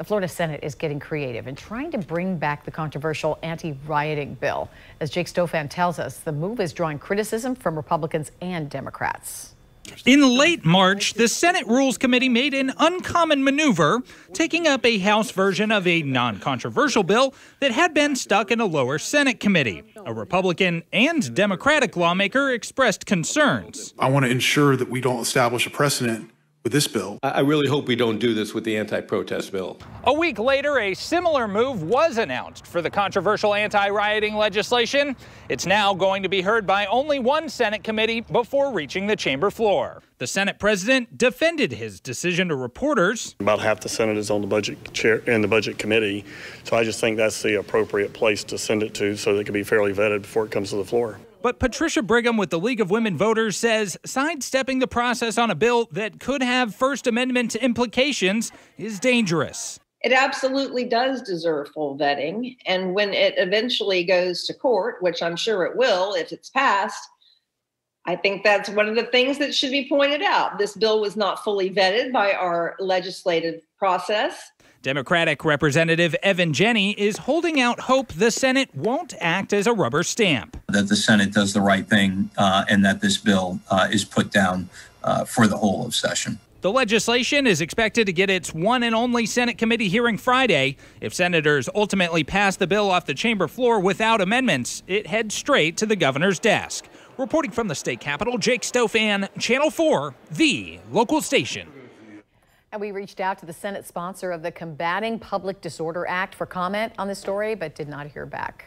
The Florida Senate is getting creative and trying to bring back the controversial anti rioting bill. As Jake Stofan tells us, the move is drawing criticism from Republicans and Democrats. In late March, the Senate Rules Committee made an uncommon maneuver, taking up a House version of a non controversial bill that had been stuck in a lower Senate committee. A Republican and Democratic lawmaker expressed concerns. I want to ensure that we don't establish a precedent with this bill. I really hope we don't do this with the anti-protest bill. A week later, a similar move was announced for the controversial anti-rioting legislation. It's now going to be heard by only one Senate committee before reaching the chamber floor. The Senate president defended his decision to reporters. About half the Senate is on the budget chair in the budget committee, so I just think that's the appropriate place to send it to so that it can be fairly vetted before it comes to the floor. But Patricia Brigham with the League of Women Voters says sidestepping the process on a bill that could have First Amendment implications is dangerous. It absolutely does deserve full vetting. And when it eventually goes to court, which I'm sure it will if it's passed, I think that's one of the things that should be pointed out. This bill was not fully vetted by our legislative process. Democratic Representative Evan Jenne is holding out hope the Senate won't act as a rubber stamp. That the Senate does the right thing uh, and that this bill uh, is put down uh, for the whole of session. The legislation is expected to get its one and only Senate committee hearing Friday. If senators ultimately pass the bill off the chamber floor without amendments, it heads straight to the governor's desk. Reporting from the state capitol, Jake Stofan, Channel 4, the local station. And we reached out to the Senate sponsor of the Combating Public Disorder Act for comment on this story, but did not hear back.